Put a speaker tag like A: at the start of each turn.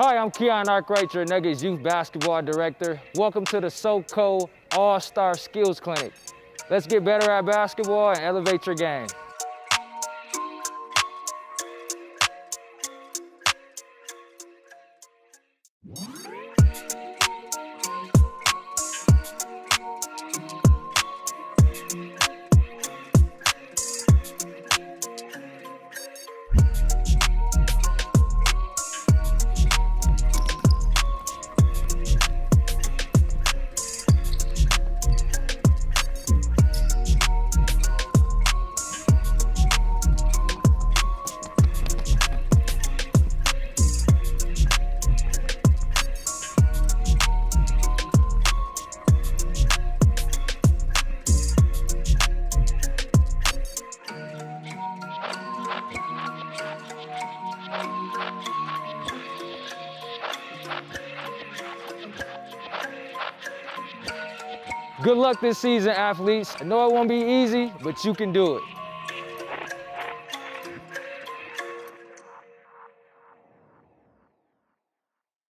A: Hi, I'm Keon Arkwright, your Nuggets Youth Basketball Director. Welcome to the SoCo All-Star Skills Clinic. Let's get better at basketball and elevate your game. Good luck this season, athletes. I know it won't be easy, but you can do it.